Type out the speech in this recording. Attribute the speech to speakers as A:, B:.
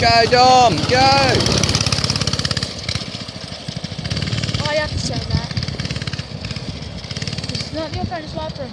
A: Go, Dom, go!
B: Oh, I have to say that. It's not your friend's weapon.